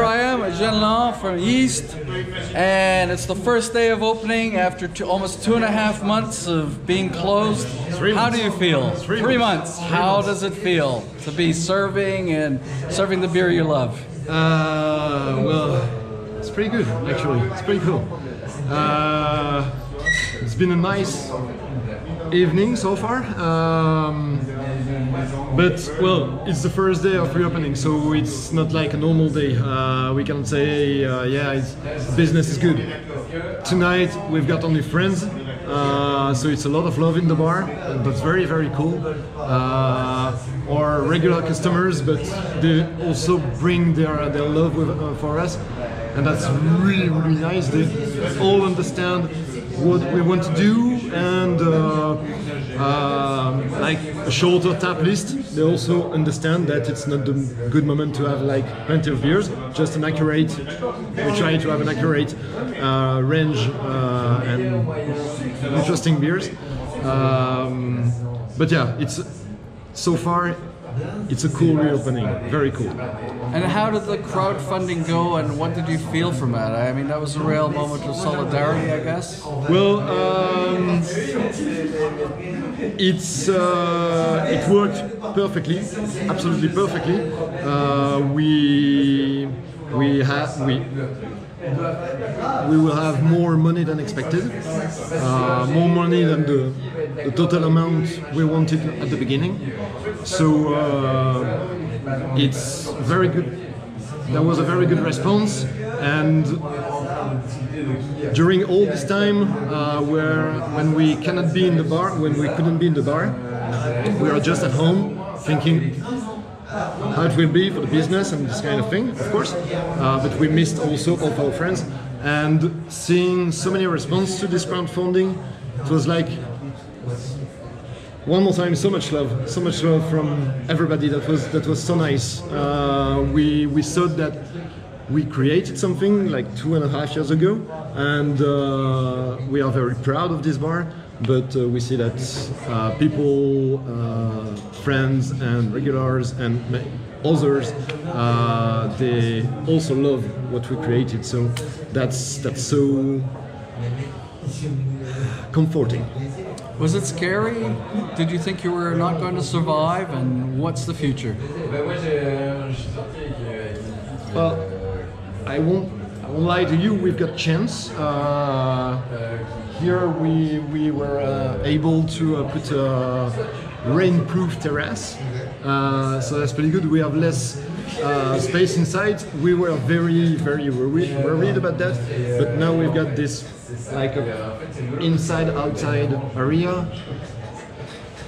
Jenlain from GIST, and it's the first day of opening after two, almost two and a half months of being closed. Three How months. do you feel? Three months. months. Three How months. does it feel to be serving and serving the beer you love? Uh, well, it's pretty good actually. It's pretty cool. Uh, it's been a nice evening so far. Um, but well, it's the first day of reopening, so it's not like a normal day. Uh, we can say, uh, yeah, business is good. Tonight we've got only friends, uh, so it's a lot of love in the bar, that's very very cool. Uh, or regular customers, but they also bring their their love with, uh, for us, and that's really really nice. They all understand what we want to do and uh, um, like a shorter tap list. They also understand that it's not the good moment to have like plenty of beers just an accurate we try to have an accurate uh, range uh, and interesting beers. Um, but yeah it's so far it's a cool reopening very cool And how did the crowdfunding go, and what did you feel from that? I mean, that was a real moment of solidarity, I guess. Well, um, it's uh, it worked perfectly, absolutely perfectly. Uh, we we have we. We will have more money than expected, uh, more money than the, the total amount we wanted at the beginning. So uh, it's very good. There was a very good response, and during all this time uh, where when we cannot be in the bar when we couldn't be in the bar we are just at home thinking how it will be for the business and this kind of thing of course. Uh, but we missed also all our friends. And seeing so many response to this crowdfunding it was like one more time so much love so much love from everybody. That was that was so nice. Uh, we we thought that we created something like two and a half years ago. And uh, we are very proud of this bar but uh, we see that uh, people uh, friends and regulars and others uh, they also love what we created so that's that's so comforting Was it scary? Did you think you were not going to survive? And what's the future? Well, I won't, I won't lie to you. We've got chance. Here we we were uh, able to uh, put a rainproof terrace, uh, so that's pretty good. We have less uh, space inside. We were very very worried, worried about that, but now we've got this like a inside outside area.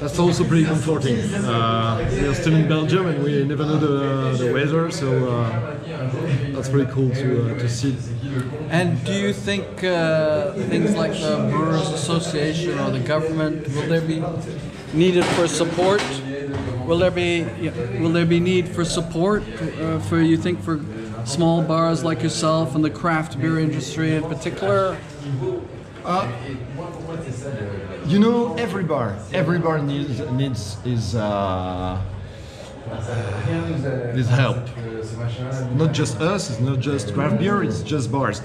That's also pretty comforting. Uh, we are still in Belgium and we never know the, the weather, so uh, that's pretty cool to, uh, to see. And do you think uh, things like the Brewers Association or the government will there be needed for support? Will there be will there be need for support uh, for you think for small bars like yourself and the craft beer industry in particular? You know, every bar, every bar needs needs is uh, help. Not just us, it's not just craft beer, it's just bars.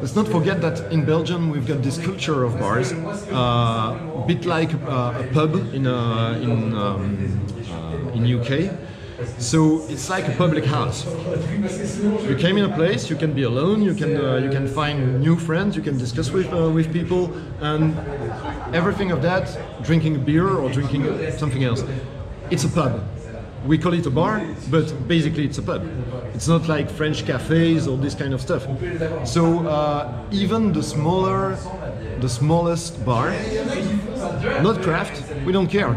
Let's not forget that in Belgium we've got this culture of bars, uh, a bit like uh, a pub in uh, in um, uh, in UK. So it's like a public house. You came in a place, you can be alone, you can uh, you can find new friends, you can discuss with uh, with people, and everything of that, drinking beer or drinking something else. It's a pub. We call it a bar, but basically it's a pub. It's not like French cafes or this kind of stuff. So uh, even the smaller, the smallest bar, not craft, we don't care.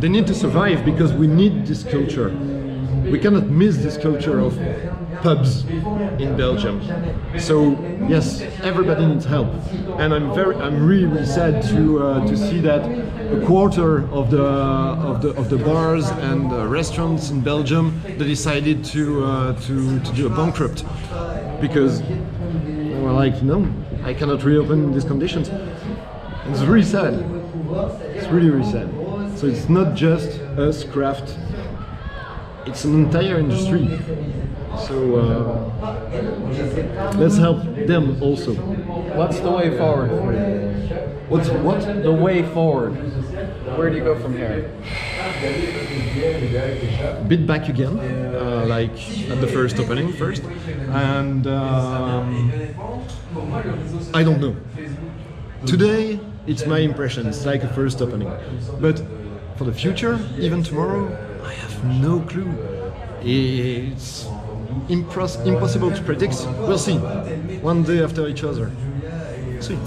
They need to survive because we need this culture. We cannot miss this culture of pubs in Belgium. So yes, everybody needs help, and I'm very, I'm really, really sad to uh, to see that a quarter of the of the of the bars and uh, restaurants in Belgium they decided to uh, to to do a bankrupt because they were like, no, I cannot reopen these conditions. It's really sad. It's really, really sad. So it's not just us craft it's an entire industry. So uh, let's help them also. What's the way forward for you? What's what? The way forward. Where do you go from here? bit back again, uh, like at the first opening first, and um, I don't know. Today, it's my impression. It's like a first opening, but for the future, even tomorrow, I have no clue. It's impossible to predict. We'll see. One day after each other. See.